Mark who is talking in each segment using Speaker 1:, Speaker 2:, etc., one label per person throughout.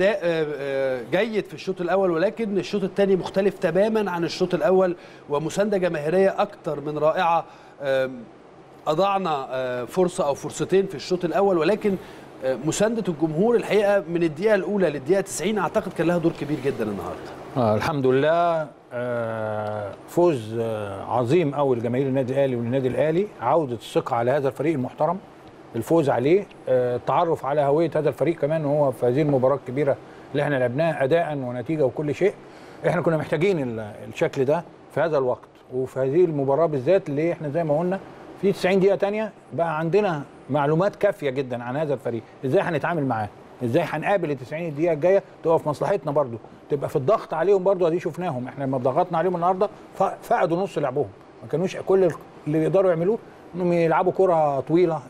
Speaker 1: اداء آه، آه، جيد في الشوط الأول ولكن الشوط الثاني مختلف تماما عن الشوط الأول ومساندة جماهيرية أكتر من رائعة. أضعنا آه، فرصة أو فرصتين في الشوط الأول ولكن مساندة الجمهور الحقيقة من الدقيقة الأولى للدقيقة 90 أعتقد كان لها دور كبير جدا النهارده.
Speaker 2: آه الحمد لله. آه فوز آه عظيم قوي لجماهير النادي الأهلي والنادي الأهلي. عودة الثقة على هذا الفريق المحترم. الفوز عليه. آه التعرف على هوية هذا الفريق كمان وهو في هذه المباراة الكبيرة اللي إحنا لعبناها اداء ونتيجة وكل شيء. إحنا كنا محتاجين ال- الشكل ده في هذا الوقت. وفي هذه المباراة بالذات اللي إحنا زي ما قلنا في 90 دقيقة تانية بقى عندنا معلومات كافية جدا عن هذا الفريق. إزاي هنتعامل معاه؟ إزاي هنقابل ال 90 دقيقة الجاية تبقى في مصلحتنا برضو؟ تبقى في الضغط عليهم برضو ادي شفناهم. إحنا لما ضغطنا عليهم النهارده فقدوا نص لعبهم. ما كانوش كل اللي يقدروا يعملوه انهم يلعبوا كرة طويلة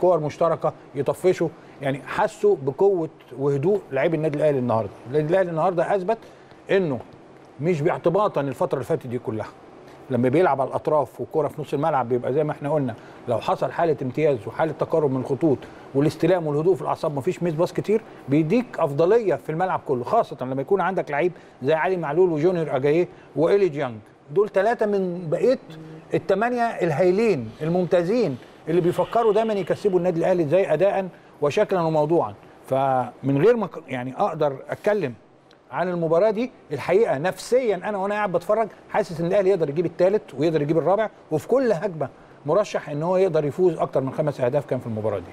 Speaker 2: كور مشتركة يطفشوا. يعني حسوا بقوة وهدوء لاعبي النادي الأهلي النهارده. النادي الأهلي النهارده أثبت إنه مش باعتباطا الفترة اللي فاتت دي كلها. لما بيلعب على الأطراف والكره في نص الملعب بيبقى زي ما إحنا قلنا لو حصل حالة امتياز وحالة تقارب من الخطوط والاستلام والهدوء في الأعصاب مفيش ميس باص كتير بيديك أفضلية في الملعب كله خاصة لما يكون عندك لعيب زي علي معلول وجونيور أجاييه وإيلي جيانج. دول ثلاثة من بقية الثمانيه الهايلين الممتازين اللي بيفكروا دايما يكسبوا النادي الأهلي إزاي اداء وشكلا وموضوعا. فمن غير ما يعني أقدر أتكلم عن المباراة دي الحقيقة نفسيا أنا وأنا قاعد بتفرج حاسس إن الأهلي يقدر يجيب الثالث ويقدر يجيب الرابع وفي كل هجمة مرشح إن هو يقدر يفوز أكتر من خمس أهداف كان في المباراة دي.